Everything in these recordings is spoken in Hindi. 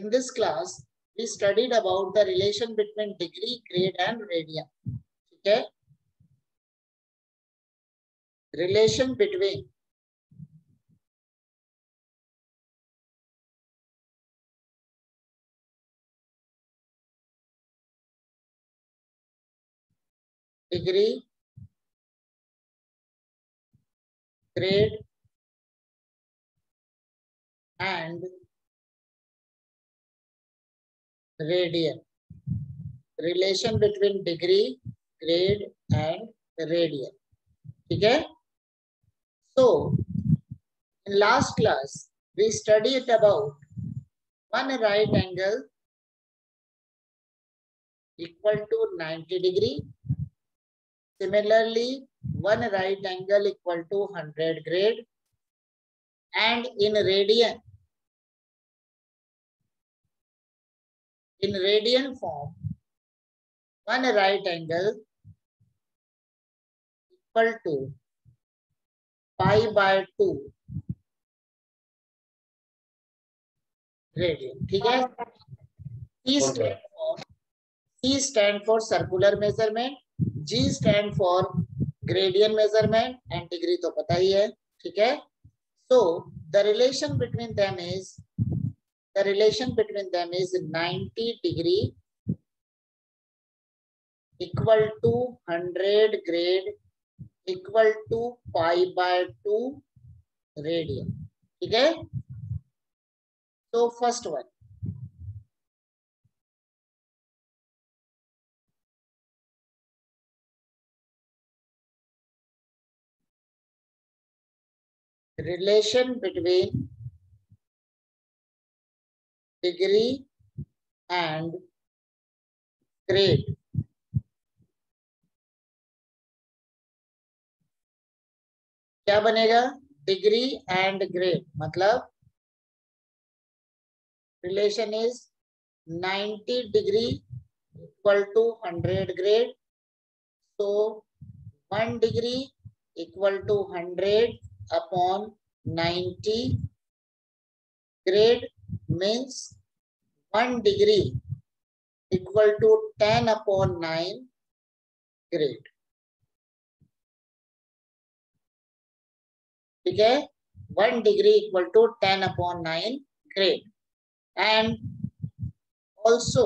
In this class, we studied about the relation between degree, grade and radian. Okay? Relation between degree, grade, and radian. Relation between degree, grade, and radian. Okay? So, in last class, we studied about one right angle equal to 90 degree. Similarly, one right angle equal to 100 grade. And in radian, in radian form, one right angle equal to pi by 2 radian. ठीक है? C stand for C stand for circular measurement, G stand for gradient measurement and degree तो पता ही है, ठीक है? So the relation between them is the relation between them is 90 degree equal to 100 grade equal to pi by 2 radian. ठीक है? So first one. relation between degree and grade. क्या बनेगा? डिग्री एंड ग्रेड मतलब relation is 90 degree equal to 100 grade so 1 degree equal to 100 upon 90 grade means 1 degree equal to 10 upon 9 grade. ठीक है? One degree equal to ten upon nine grade and also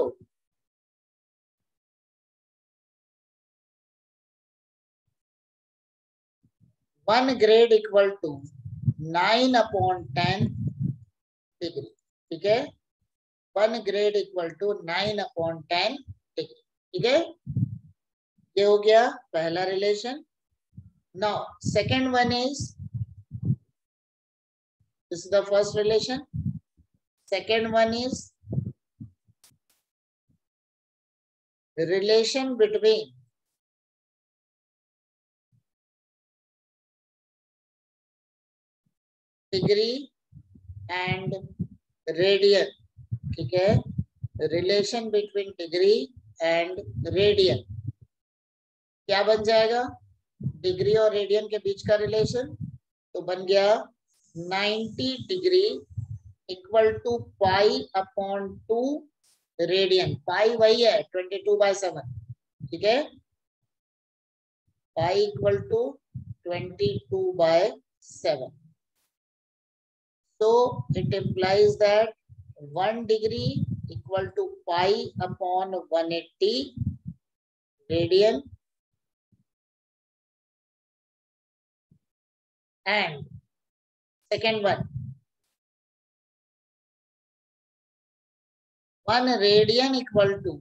one grade equal to nine upon ten degree ठीक है? One grade equal to nine upon ten degree ठीक है ये हो गया पहला relation now second one is this is the first relation second one is the relation between degree and radian ठीक है? Relation between degree and radian क्या बन जाएगा? डिग्री और रेडियन के बीच का रिलेशन तो बन गया 90 degree equal to pi upon two radian pi वही है 22 टू बाय सेवन ठीक है? Pi equal to 22 by seven so, it implies that one degree equal to pi upon one eighty radian and second one one radian equal to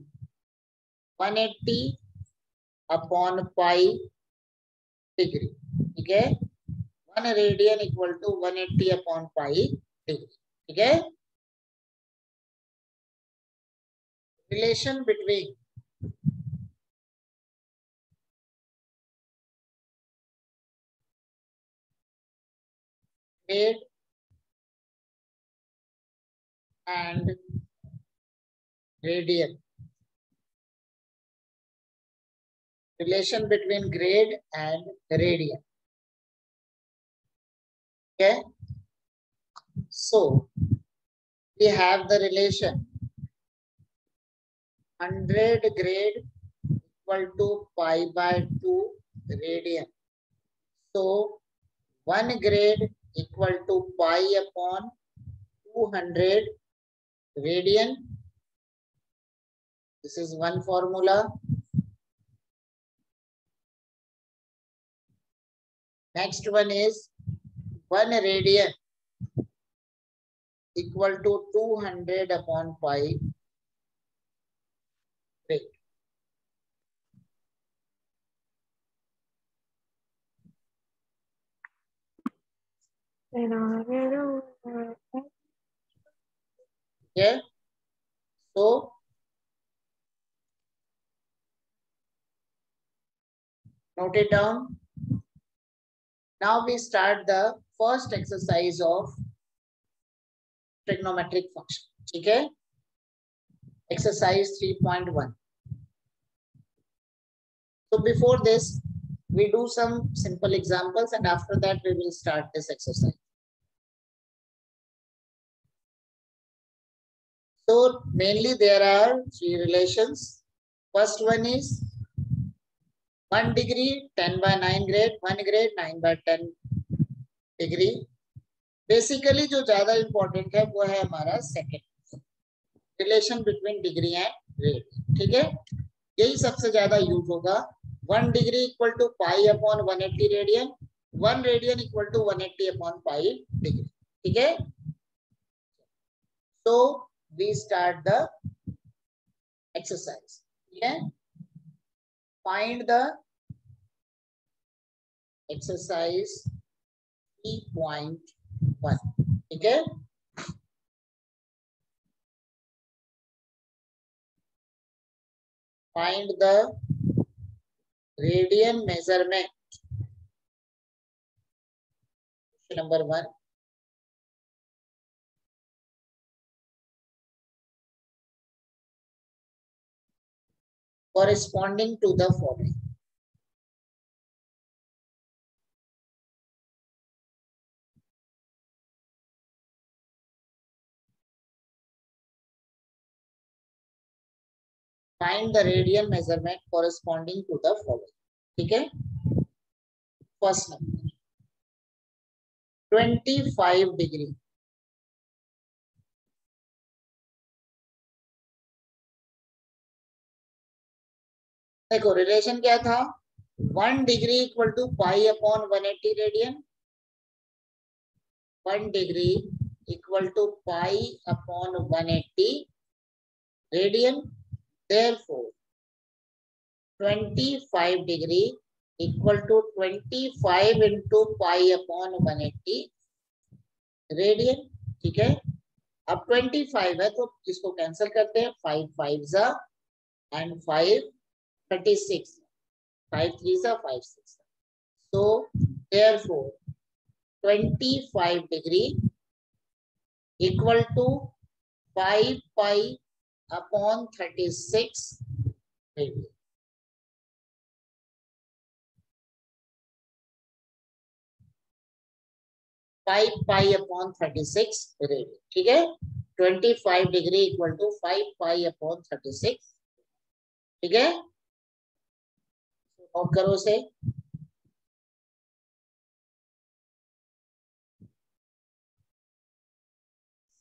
one eighty upon pi degree ठीक है one radian equal to one eighty upon pi degree ठीक है relation between grade and radian. Relation between grade and radian. Okay. So we have the relation 100 grade equal to pi by 2 radian. So 1 grade equal to pi upon 200 radian. This is one formula. Next one is 1 radian equal to 200 upon pi. Yeah. So note it down. Now we start the first exercise of trigonometric function. Okay. Exercise 3.1. So before this, we do some simple examples and after that we will start this exercise. So mainly there are three relations. First one is 1 degree, 10 by 9 grade, 1 grade, 9 by 10 degree. Basically जो ज़्यादा इंपॉर्टेंट है वो है हमारा second relation between degree and grade ठीक है? यही सबसे ज़्यादा यूज़ होगा। One degree equal to pi upon one eighty radian one radian equal to one eighty upon pi degree ठीक है? So we start the exercise. Yeah. Find the exercise 3.1. Okay. Find the radian measurement. Number one. corresponding to the following. Find the radial measurement corresponding to the following. Okay? First number. 25 degree. देखो रिलेशन क्या था? One degree equal to pi upon one eighty radian one degree equal to pi upon one eighty radian Therefore, 25 degree equal to 25 pi upon one 180 radian ठीक है? अब 25 है तो इसको कैंसिल करते हैं। Five five and five thirty six five three जा five six so, therefore 25 degree equal to 5 pi upon 36 radian. Five pi upon thirty six radian ठीक है twenty five degree equal to five pi upon thirty six ठीक है नोट करो से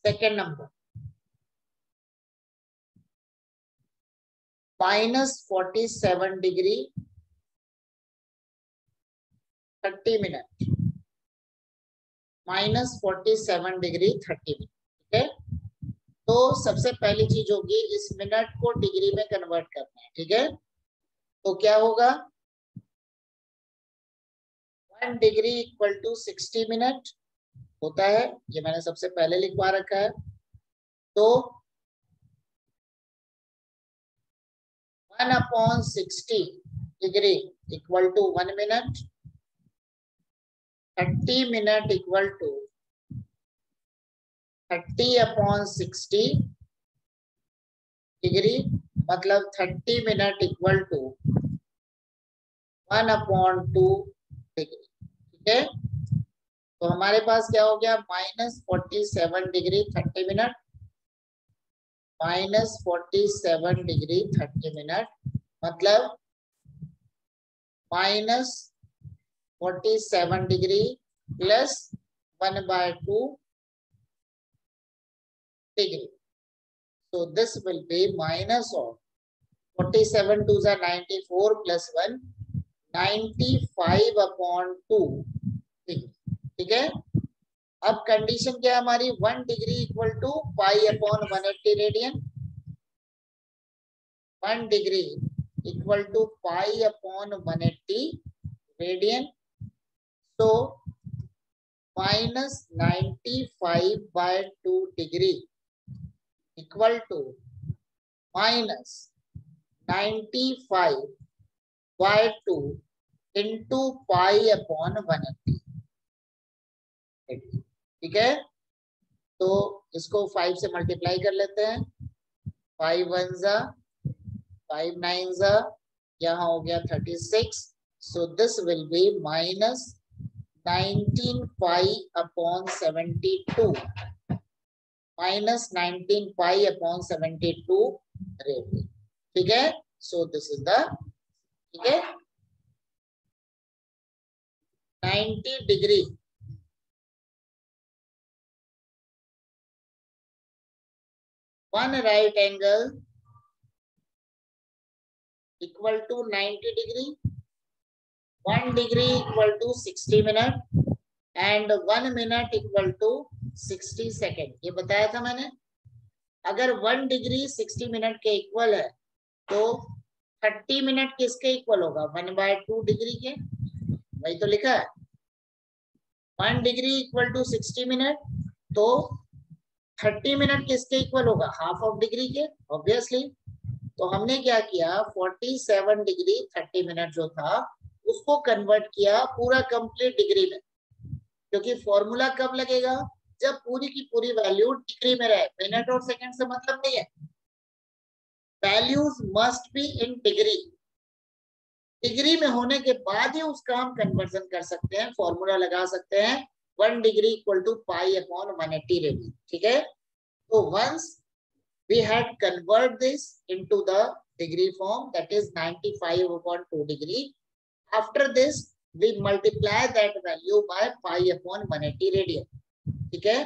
second number minus forty seven degree thirty minute minus forty seven degree thirty minute ठीक है तो सबसे पहली चीज़ होगी, इस मिनट को डिग्री में कन्वर्ट करना है, ठीक है? तो क्या होगा? One degree equal to sixty minute होता है, ये मैंने सबसे पहले लिखवा रखा है। तो one upon sixty degree equal to one minute thirty minute equal to thirty upon sixty degree मतलब thirty minute equal to one upon two degree ठीक है? तो हमारे पास क्या हो गया? Minus forty seven degree thirty minute. Minus forty seven degree thirty minute. मतलब minus forty seven degree plus one by two degree. So this will be minus of 47 to the 94 plus 1, 95 upon 2 degree. ठीक है? अब कंडीशन क्या है हमारी? One degree equal to pi upon one eighty radian one degree equal to pi upon one eighty radian so, minus 95 by 2 degree equal five minus 95 by 2 into pi upon ठीक है? तो इसको फाइव से मल्टीप्लाई कर लेते हैं। फाइव वन जा फाइव नाइन जा यहाँ हो गया thirty six so this will be minus nineteen five upon seventy two minus nineteen five upon seventy two रे ठीक है? सो दिस इज़ द ठीक है? Ninety degree one right angle equal to 90 degree, one degree equal to 60 minute, and one minute equal to 60 second ये बताया था मैंने? अगर वन डिग्री सिक्सटी मिनट के इक्वल है तो थर्टी मिनट किसके इक्वल होगा? वन बाय टू डिग्री के? वही तो लिखा है। One degree equal to sixty minute तो थर्टी मिनट किसके इक्वल होगा? हाफ़ ऑफ़ डिग्री के ऑब्वियसली तो हमने क्या किया? Forty seven degree thirty minute जो था, उसको कन्वर्ट किया पूरा कंप्लीट डिग्री में। क्योंकि फॉर्मूला कब लगेगा? जब पूरी की पूरी वैल्यू डिग्री में रहे। मिनट और सेकंड से मतलब नहीं है। Values must be in degree degree में होने के बाद ही उसका हम कन्वर्जन कर सकते हैं फॉर्मूला लगा सकते हैं। one degree equal to pi upon one eighty ready ठीक है तो once we had convert this into the degree form that is 95 upon 2 degree after this we multiply that value by pi upon 180 radian ठीक है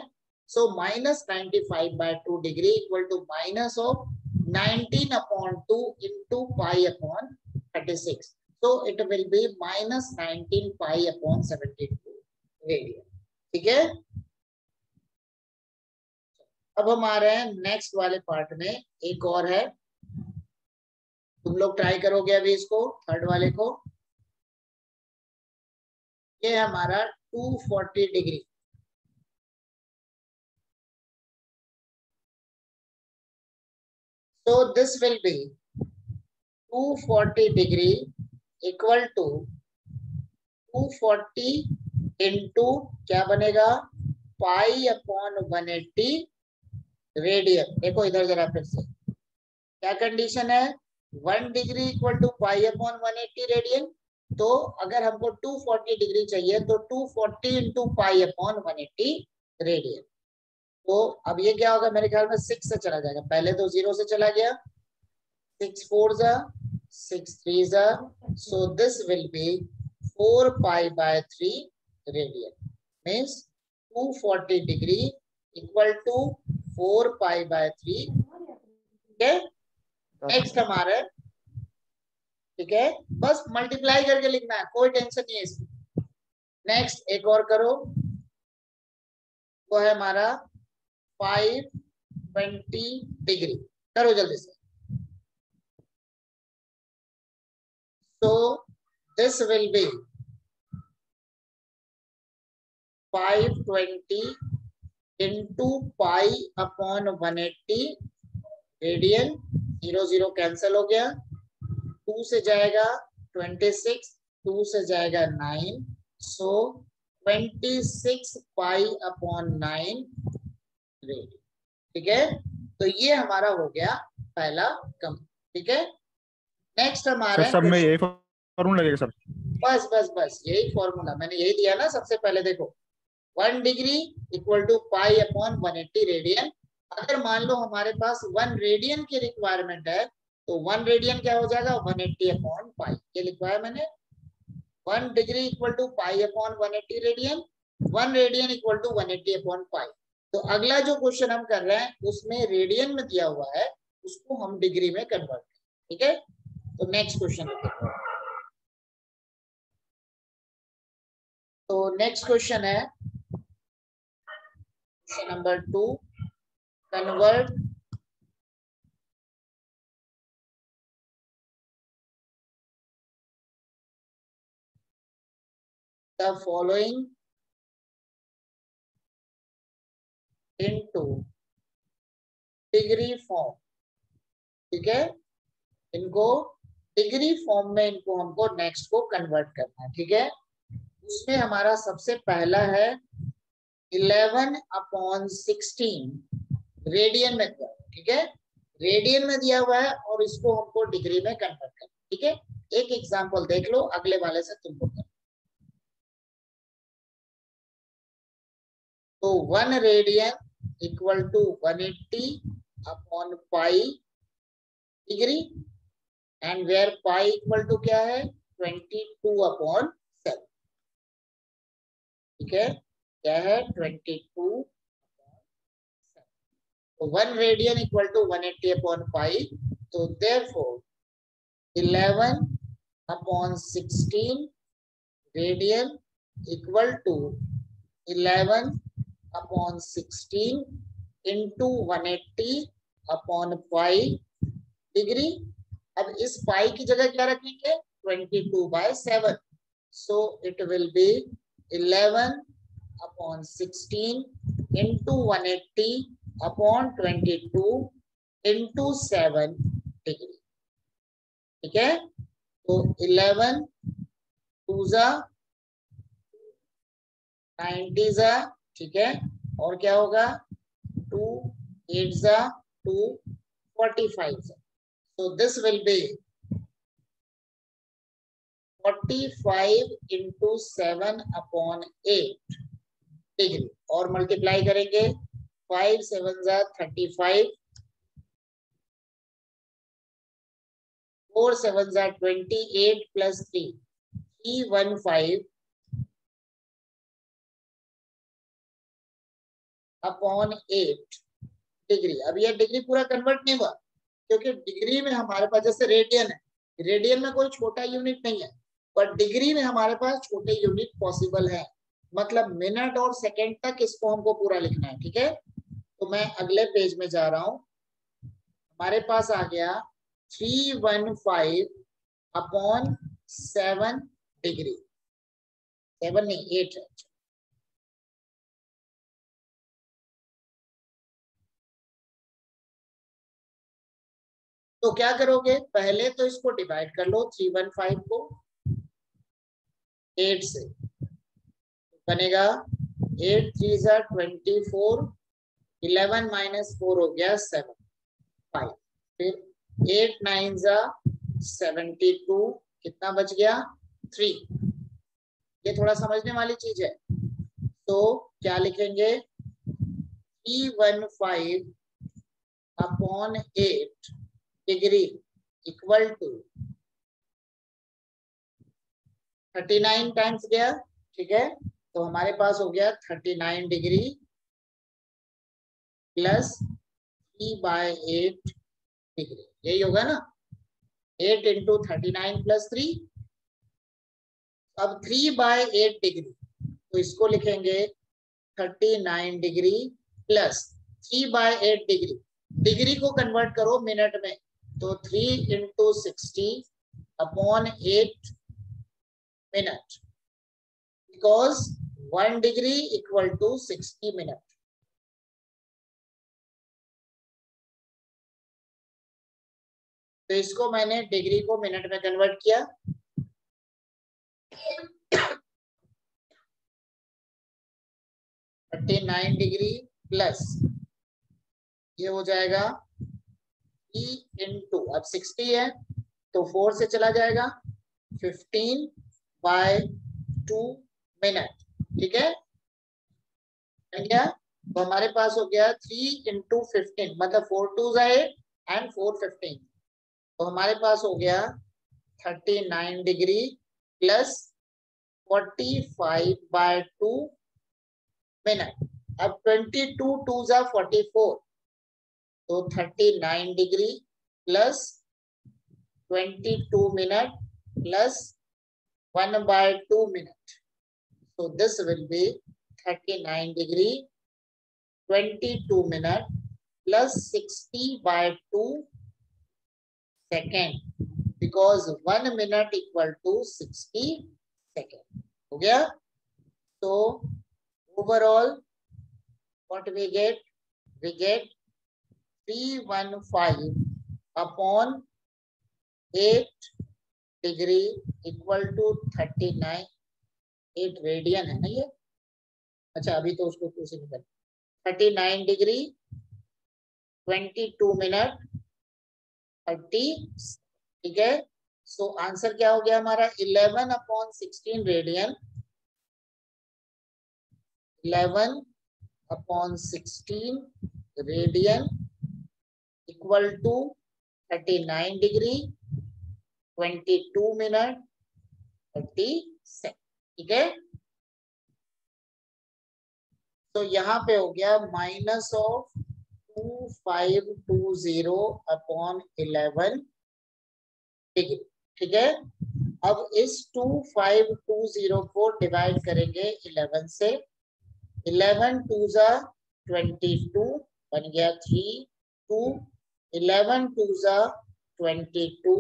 so minus ninety five by two degree equal to minus of nineteen upon two into pi upon thirty six so it will be minus 19 pi upon 72 radian ठीक है? अब हम आ रहे हैं नेक्स्ट वाले पार्ट में, एक और है। तुम लोग ट्राई करोगे अभी इसको थर्ड वाले को। ये हमारा 240 degree So, this will be 240 degree equal to 240 into क्या बनेगा? पाई अपॉन 180 रेडियन देखो इधर जरा फिर से। क्या कंडीशन है? One degree equal to pi upon 180 radian तो अगर हमको 240 डिग्री चाहिए तो 240 forty into pi upon one radian तो अब ये क्या होगा? मेरे ख्याल में सिक्स से चला जाएगा। पहले तो ज़ीरो से चला गया। सिक्स फोर जा सिक्स थ्री जा. So this will be four pi by three two forty degree equal to four pi by three ठीक है नेक्स्ट हमारा ठीक है? बस मल्टीप्लाई करके लिखना है कोई टेंशन नहीं है इसमें। नेक्स्ट एक और करो। वो है हमारा फाइव ट्वेंटी डिग्री करो जल्दी से। So this will be 520 into pi upon 180 radian zero zero cancel हो गया। टू से जाएगा 26 टू से जाएगा 9 सो 26 पाई अपॉन 9 रेडियन ठीक है? तो ये हमारा हो गया पहला कम। ठीक है? नेक्स्ट हमारा सब में यही फॉर्मूला लगेगा सर। बस बस बस यही फॉर्मूला मैंने यही दिया ना सबसे पहले देखो। One degree equal to pi upon one eighty radian अगर मान लो हमारे पास वन रेडियन की रिक्वायरमेंट है तो वन रेडियन क्या हो जाएगा? वन एट्टी अपॉन पाई ये लिखवाया मैंने one degree equal to pi upon one eighty radian one radian equal to one eighty upon pi तो अगला जो क्वेश्चन हम कर रहे हैं, उसमें रेडियन में दिया हुआ है, उसको हम डिग्री में कन्वर्ट करें। ठीक है? तो नेक्स्ट क्वेश्चन तो नेक्स्ट क्वेश्चन है question number two convert the following into degree form ठीक है? इनको डिग्री फॉर्म में इनको हमको नेक्स्ट को कन्वर्ट करना है, ठीक है? उसमें हमारा सबसे पहला है इलेवन अपॉन सिक्सटीन रेडियन में दिया ठीक है रेडियन में दिया हुआ है और इसको हमको डिग्री में कन्वर्ट करना ठीक है? एक एग्ज़ाम्पल देख लो, अगले वाले से तुमको कर तो one radian equal to one eighty upon pi degree and where pi equal to क्या है? ट्वेंटी टू अपॉन सेवन ठीक है? क्या है? ट्वेंटी टू तो one radian equal to one eighty upon तो therefore eleven upon sixteen radian equal to eleven upon sixteen into one eighty upon degree अब इस पाई की जगह क्या रखेंगे? Twenty two by seven so it will be eleven into one eighty upon twenty two into seven degree ठीक है तो इलेवन टू जा नाइन्टी जा ठीक है? और क्या होगा? टू एट जा two forty five so this will be forty five into seven upon eight degree और मल्टीप्लाई करेंगे फाइव सेवन जा थर्टी फाइव फोर सेवन जा twenty eight plus three three one five upon eight degree अब यह डिग्री पूरा कन्वर्ट नहीं हुआ, क्योंकि डिग्री में हमारे पास जैसे रेडियन है। रेडियन में कोई छोटा यूनिट नहीं है पर डिग्री में हमारे पास छोटे यूनिट पॉसिबल है। मतलब मिनट और सेकंड तक इसको हमको पूरा लिखना है, ठीक है? तो मैं अगले पेज में जा रहा हूँ। हमारे पास आ गया three one five upon seven degree seven नहीं एट है तो क्या करोगे? पहले तो इसको डिवाइड कर लो थ्री वन फाइव को एट से। बनेगा। Eight three jar twenty four eleven minus four हो गया सेवन फाइव फिर एट नाइन जा सेवेंटी टू कितना बच गया? थ्री ये थोड़ा समझने वाली चीज़ है। तो क्या लिखेंगे? Three one five upon eight degree equal to thirty nine times गया, ठीक है? तो हमारे पास हो गया thirty nine degree plus three by eight degree. यही होगा ना? Eight into thirty nine plus three. अब थ्री बाय एट डिग्री तो इसको लिखेंगे thirty nine degree plus three by eight degree. Degree को कन्वर्ट करो मिनट में। तो three into sixty upon eight minute. Because one degree equal to sixty minute तो इसको मैंने डिग्री को मिनट में कन्वर्ट किया। थर्टी नाइन डिग्री प्लस ये हो जाएगा ई इंटू अब सिक्सटी है तो फोर से चला जाएगा फिफ्टीन बाय टू मिनट ठीक है? क्या तो हमारे पास हो गया थ्री इंटू फिफ्टीन मतलब four two eight and four fifteen तो हमारे पास हो गया thirty nine degree plus forty five by two minute अब ट्वेंटी टू टू जा फोर्टी फोर तो thirty nine degree plus twenty two minute plus one by two minute So this will be 39 degree, 22 minute plus 60 by 2 second because 1 minute equal to 60 second. Okay? So overall what we get? We get 315 upon 8 degree equal to 39 8 radian है ना ये? अच्छा अभी तो उसको टू से निकल 39 डिग्री 22 मिनट 30 ठीक है? सो आंसर क्या हो गया हमारा? 11 upon 16 radian 11 upon 16 radian equal to 39 degree 22 minute 30 second ठीक है? तो यहाँ पे हो गया minus of two five two zero upon eleven degree ठीक है? अब इस टू फाइव टू ज़ीरो को डिवाइड करेंगे इलेवन से। इलेवन टू जा ट्वेंटी टू बन गया थ्री टू इलेवन टू जा ट्वेंटी टू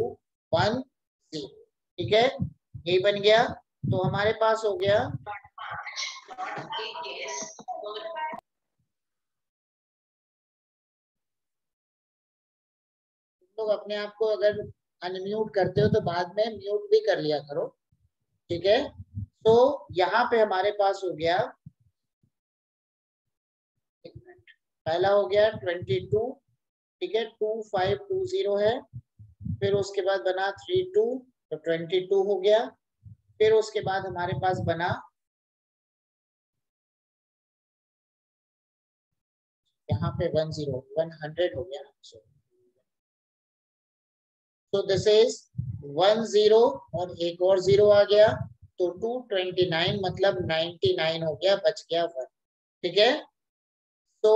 वन ज़ीरो ठीक है? ये बन गया। तो हमारे पास हो गया। लोग अपने आप को अगर अनम्यूट करते हो तो बाद में म्यूट भी कर लिया करो। ठीक है? तो यहाँ पे हमारे पास हो गया। पहला हो गया ट्वेंटी टू ठीक है? टू फाइव टू ज़ीरो है। फिर उसके बाद बना थ्री टू तो ट्वेंटी टू हो गया। फिर उसके बाद हमारे पास बना यहाँ पे वन ज़ीरो, वन हंड्रेड हो गया। तो दिस इज़ वन ज़ीरो और एक और ज़ीरो आ गया। तो टू ट्वेंटी नाइन मतलब नाइनटी नाइन हो गया, बच गया वन ठीक है? तो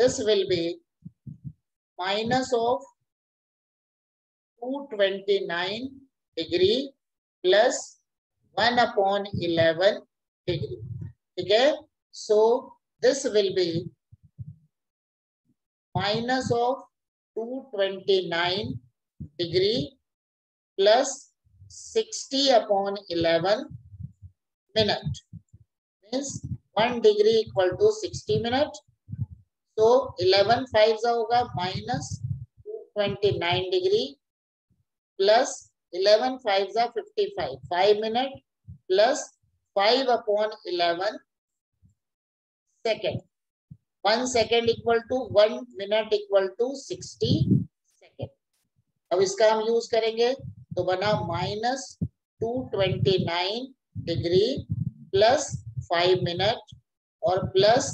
this will be minus of two twenty nine degree plus one upon eleven degree ठीक है so this will be minus of two twenty nine degree plus sixty upon eleven minute means one degree equal to sixty minute तो इलेवन फाइव होगा minus two twenty nine degree plus eleven five जा fifty five five minute plus five upon eleven second one second equal to one minute equal to sixty अब इसका हम यूज़ करेंगे तो बना minus two twenty nine degree plus five minute और plus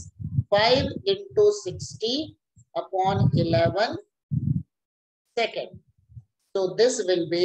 five into sixty upon eleven second so this will be